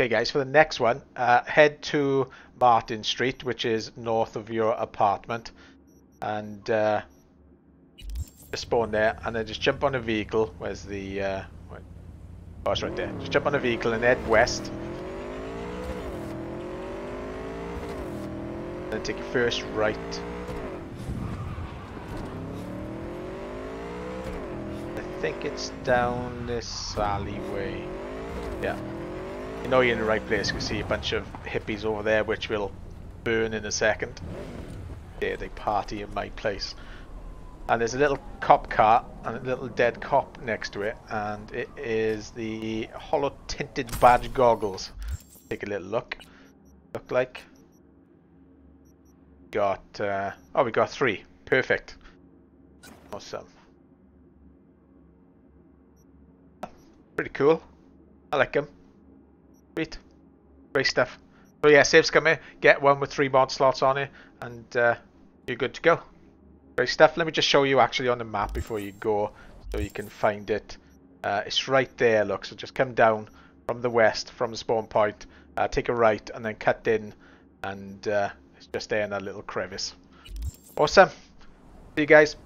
Okay guys, for the next one, uh, head to Martin Street, which is north of your apartment. And uh, spawn there, and then just jump on a vehicle. Where's the... Uh, oh, it's right there. Just jump on a vehicle and head west. Then take your first right. I think it's down this alleyway. Yeah. You know you're in the right place. Can see a bunch of hippies over there, which will burn in a second. There, they party in my place. And there's a little cop car and a little dead cop next to it, and it is the holo tinted badge goggles. Take a little look. Look like. Got uh, oh, we got three. Perfect. Awesome. Pretty cool. I like them. Great stuff. So yeah, saves come here. Get one with three mod slots on it, and uh, you're good to go. Great stuff. Let me just show you actually on the map before you go, so you can find it. Uh, it's right there, look. So just come down from the west, from the spawn point, uh, take a right, and then cut in, and uh, it's just there in that little crevice. Awesome. See you guys.